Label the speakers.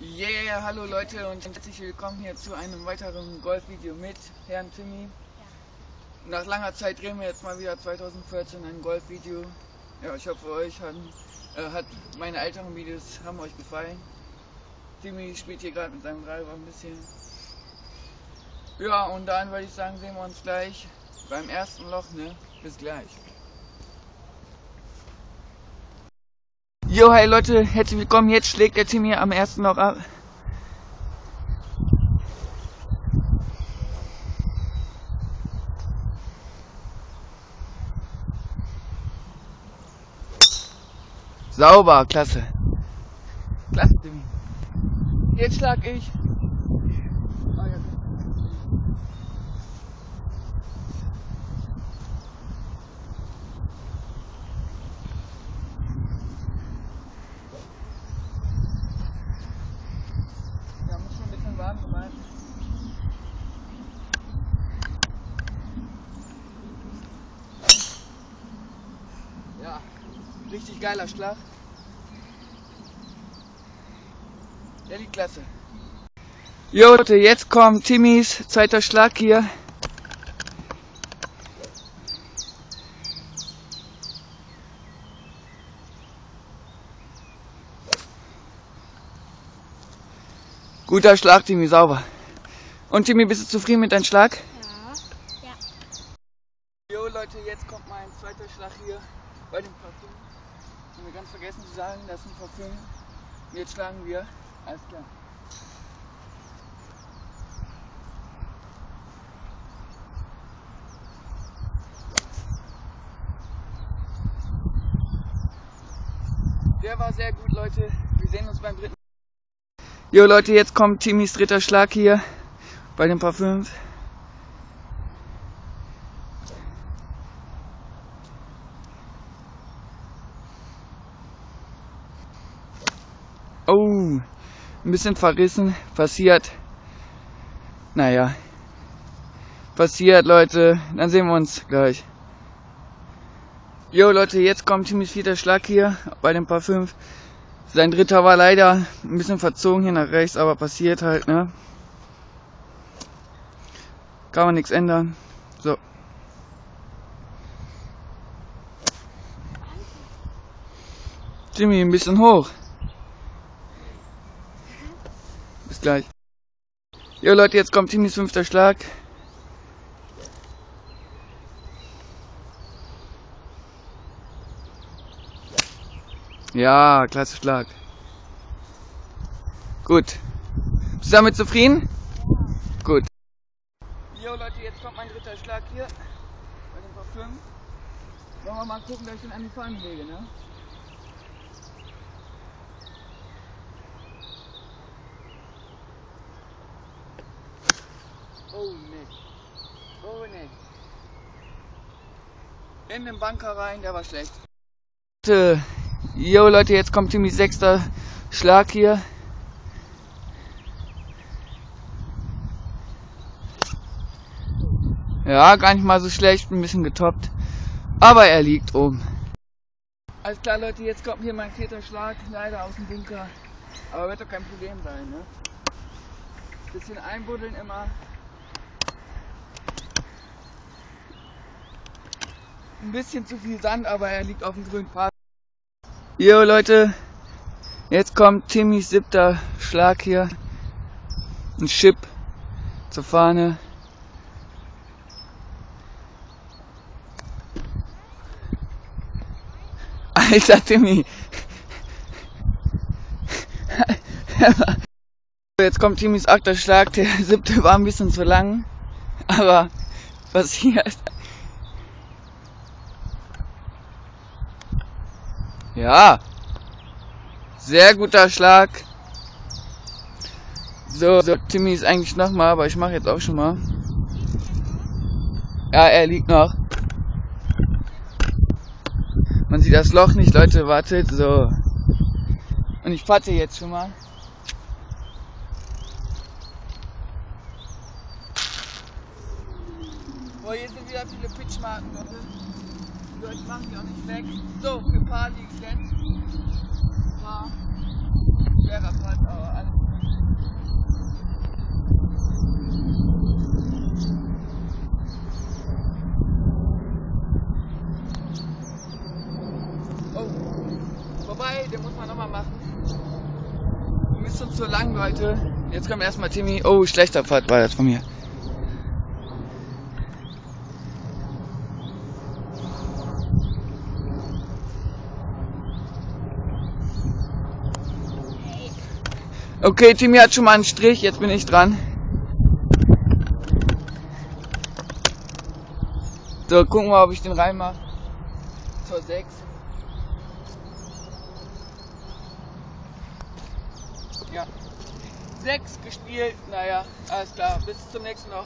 Speaker 1: Yeah, hallo Leute und herzlich willkommen hier zu einem weiteren Golfvideo mit Herrn Timmy. Nach langer Zeit drehen wir jetzt mal wieder 2014 ein Golfvideo. Ja, ich hoffe euch hat, äh, hat meine älteren Videos haben euch gefallen. Timmy spielt hier gerade mit seinem Driver ein bisschen. Ja, und dann würde ich sagen, sehen wir uns gleich beim ersten Loch, ne? Bis gleich. Jo, hey Leute, herzlich willkommen. Jetzt schlägt der Timmy am ersten Loch ab. Sauber, klasse. Klasse, Timmy. Jetzt schlag ich. Ah, ja. Ja, muss schon ein bisschen warm gemacht. Ja, richtig geiler Schlag. Der liegt klasse. Jo, Leute, jetzt kommt Timmys zweiter Schlag hier. Guter Schlag, Timmy, sauber. Und Timmy, bist du zufrieden mit deinem Schlag?
Speaker 2: Ja. Ja.
Speaker 1: Jo Leute, jetzt kommt mein zweiter Schlag hier bei dem Parfüm. Haben wir ganz vergessen zu sagen, das ist ein Parfüm. Und jetzt schlagen wir. Alles klar. Der war sehr gut, Leute. Wir sehen uns beim dritten. Jo Leute, jetzt kommt Timmys dritter Schlag hier bei dem Parfüm. Oh, ein bisschen verrissen, passiert. Naja, passiert, Leute. Dann sehen wir uns gleich. Jo, Leute, jetzt kommt Timmys vierter Schlag hier bei dem Paar 5. Sein dritter war leider ein bisschen verzogen hier nach rechts, aber passiert halt, ne? Kann man nichts ändern. So. Timmy, ein bisschen hoch. Bis gleich. Jo Leute, jetzt kommt Timmys fünfter Schlag. Ja, klasse Schlag. Gut. Bist du damit zufrieden? Gut. Jo Leute, jetzt kommt mein dritter Schlag hier. Bei dem Parfüm. Wollen wir mal gucken, dass ich den an die Fahne lege, ne? Oh ne. Oh ne. In den Bunker rein, der war schlecht. Jo Leute, jetzt kommt Timmy sechster Schlag hier. Ja, gar nicht mal so schlecht, ein bisschen getoppt. Aber er liegt oben. Alles klar Leute, jetzt kommt hier mein vierter Schlag, leider aus dem Bunker. Aber wird doch kein Problem sein, ne? Bisschen einbuddeln immer. Ein bisschen zu viel Sand, aber er liegt auf dem grünen Pfad. Jo Leute, jetzt kommt Timmys siebter Schlag hier. Ein Chip zur Fahne. Alter Timmy. Jetzt kommt Timmys achter Schlag. Der siebte war ein bisschen zu lang. Aber passiert. Ja. Sehr guter Schlag. So, so Timmy ist eigentlich nochmal, aber ich mache jetzt auch schon mal. Ja, er liegt noch. Man sieht das Loch nicht, Leute, wartet. So. Und ich patte jetzt schon mal. Boah, hier sind wieder viele Pitchmarken, Leute. So, ich mache mich auch nicht weg. So, für Party gesetzt. War schwerer Part, aber alles Oh, wobei, den muss man nochmal machen. Mir ist schon zu lang, Leute. Jetzt kommt erstmal Timmy. Oh, schlechter Fahrt war das von mir. Okay, Timmy hat schon mal einen Strich, jetzt bin ich dran. So, gucken wir, ob ich den reinmache. Zur 6. Ja. 6 gespielt, naja, alles klar. Bis zum nächsten Mal.